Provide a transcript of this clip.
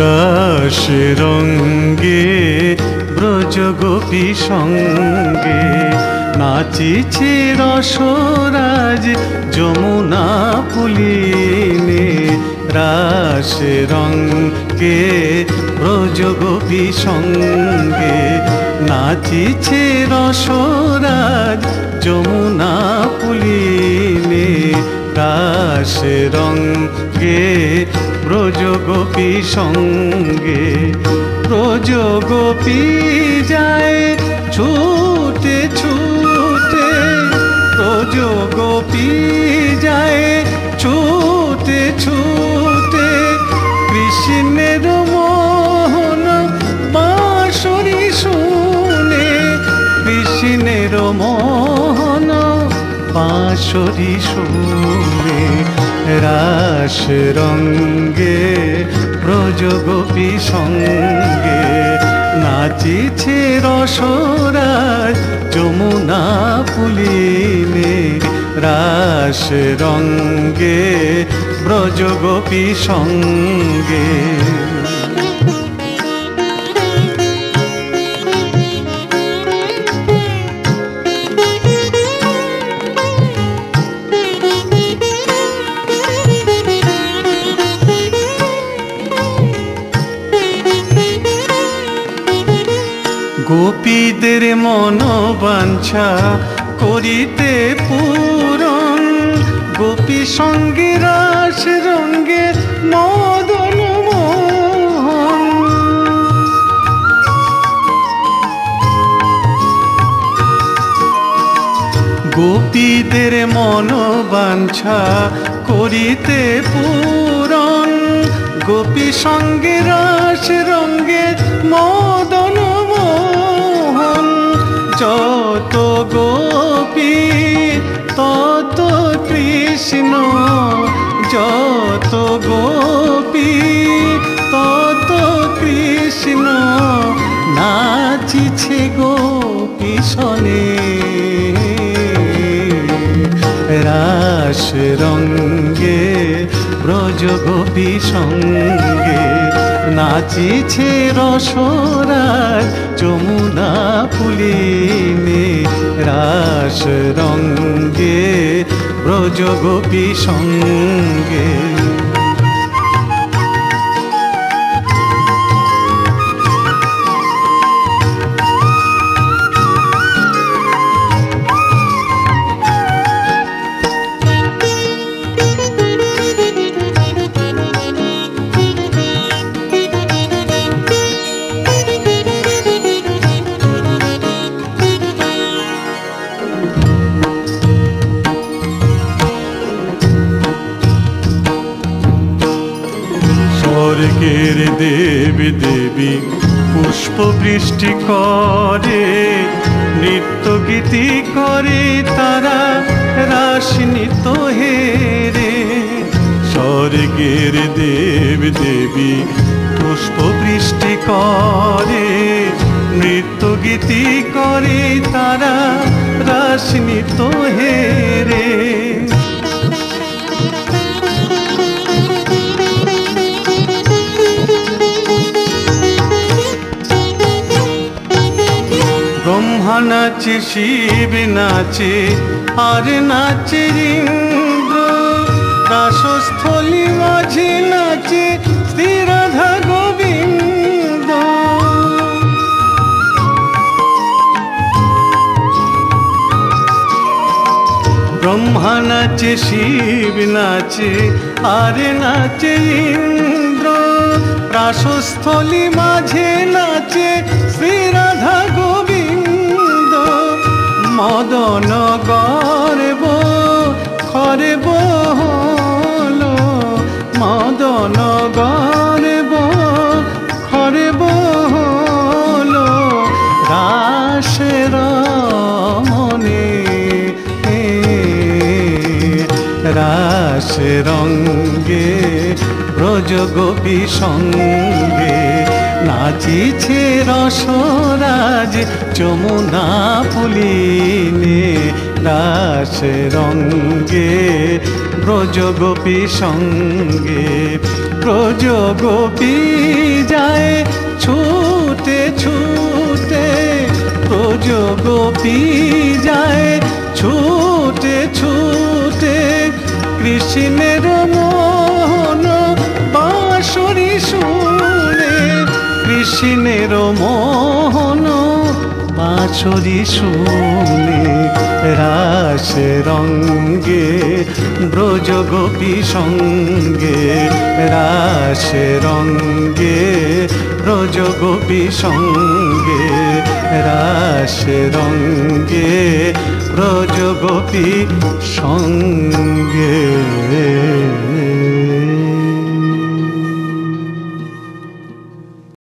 রাস রঙ্গে, ব্রজ গোপী সঙ্গে নাচিছে রসরাজ, যমুনা পুলিনে রাস রঙ্গে, ব্রজ গোপী সঙ্গে নাচিছে রসরাজ, যমুনা পুলিনে রাস রঙ্গে ব্রজ গোপী সঙ্গে ব্রজ গোপী যায়, ছুটে ছুটে ব্রজ গোপী যায়, ছুটে ছুটে কৃষ্ণের মোহন বাঁশরি শুনে কৃষ্ণের মোহন বাঁশরি শুনে রাস রঙ্গে ব্রজ গোপী সঙ্গে নাচিছে রসরাজ যমুনা পুলিনে। রাস রঙ্গে ব্রজ গোপী সঙ্গে। গোপীদের মনোবাঞ্ছা করিতে পূরণ। গোপী সঙ্গে রাস রঙ্গে মদন গোপীদের মনোবাঞ্ছা করিতে পূরণ। গোপী সঙ্গে রাস রঙ্গে মদন তত কৃষ্ণ, যত গোপী, তত কৃষ্ণ নাচিছে গোপী সনে রাস রঙ্গে, ব্রজ গোপী সঙ্গে নাচিছে রসরাজ যমুনা পুলিনে রাস রঙ্গে ব্রজগোপী সঙ্গে। স্বর্গের দেবী দেবী পুষ্প বৃষ্টি করে নৃত্য গীতি করে, তারা রাসিনিত হেরে। স্বর্গের দেব দেবী পুষ্প বৃষ্টি করে নৃত্য গীতি করে, তারা রাসিনিত হেরে। নাচে, শিব নাচে, আর নাচে ইন্দ্র। রাসস্থলী মাঝে নাচে শ্রী রাধা গোবিন্দ। ব্রহ্মা নাচে, শিব নাচে, আর নাচে ইন্দ্র। রাসস্থলী মাঝে নাচে শ্রী রাধা গোবিন্দ। মদন গর্ব খরব হলো। মদন গর্ব খরব হলো। রাসের মনে রাস রঙ্গে ব্রজ গোপী সঙ্গে নাচিছে রসরাজ, যমুনা পুলিনে রাস রঙ্গে ব্রজ গোপী সঙ্গে ব্রজ গোপী যায় ছুটে ছুটে ব্রজ গোপী যায় ছুটে ছুটে, কৃষ্ণের কৃষ্ণের মোহন বাঁশরি শুনে রাস রঙ্গে, ব্রজ গোপী সঙ্গে রাস রঙ্গে, ব্রজ গোপী সঙ্গে রাস রঙ্গে, ব্রজ গোপী সঙ্গে।